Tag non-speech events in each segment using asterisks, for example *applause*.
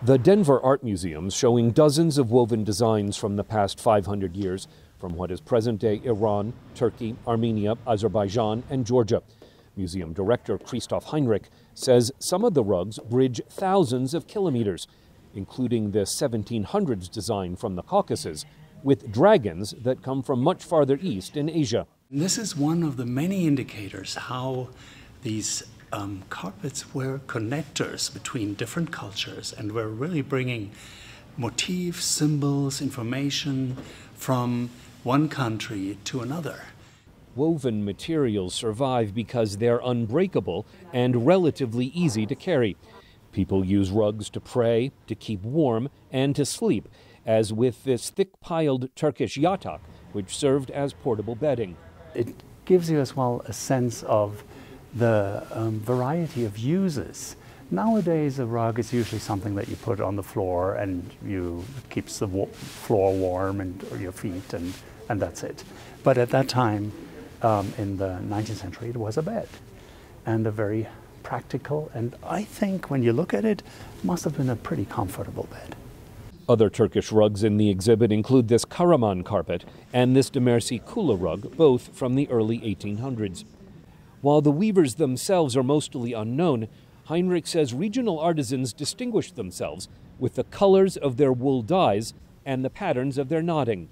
The Denver Art Museum's showing dozens of woven designs from the past 500 years from what is present day Iran, Turkey, Armenia, Azerbaijan, and Georgia. Museum director Christoph Heinrich says some of the rugs bridge thousands of kilometers, including the 1700s design from the Caucasus, with dragons that come from much farther east in Asia. This is one of the many indicators how these um, carpets were connectors between different cultures and were really bringing motifs, symbols, information from one country to another. Woven materials survive because they're unbreakable and relatively easy to carry. People use rugs to pray, to keep warm, and to sleep, as with this thick piled Turkish yatak, which served as portable bedding. It gives you as well a sense of the um, variety of uses. Nowadays, a rug is usually something that you put on the floor and you keeps the wa floor warm and your feet and, and that's it. But at that time, um, in the 19th century, it was a bed and a very practical and I think when you look at it, must have been a pretty comfortable bed. Other Turkish rugs in the exhibit include this Karaman carpet and this Demirci Kula rug, both from the early 1800s. While the weavers themselves are mostly unknown, Heinrich says regional artisans distinguish themselves with the colors of their wool dyes and the patterns of their knotting.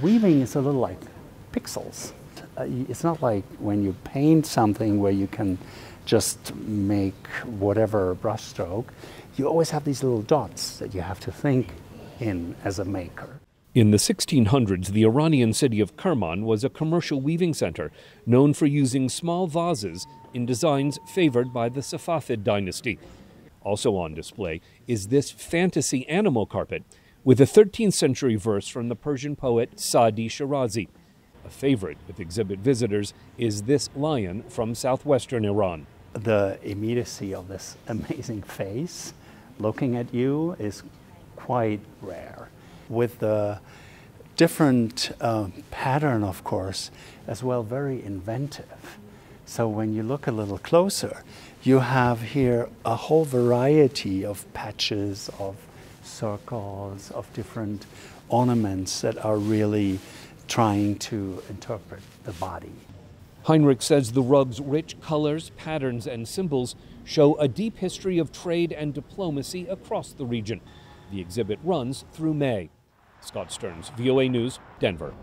Weaving is a little like pixels. Uh, it's not like when you paint something where you can just make whatever brushstroke. You always have these little dots that you have to think in as a maker. In the 1600s, the Iranian city of Kerman was a commercial weaving center known for using small vases in designs favored by the Safavid dynasty. Also on display is this fantasy animal carpet with a 13th century verse from the Persian poet Sadi Shirazi. A favorite with exhibit visitors is this lion from southwestern Iran. The immediacy of this *laughs* amazing face looking at you is quite rare. With the different uh, pattern, of course, as well, very inventive. So when you look a little closer, you have here a whole variety of patches, of circles, of different ornaments that are really trying to interpret the body. Heinrich says the rug's rich colors, patterns, and symbols show a deep history of trade and diplomacy across the region. The exhibit runs through May. Scott Stearns, VOA News, Denver.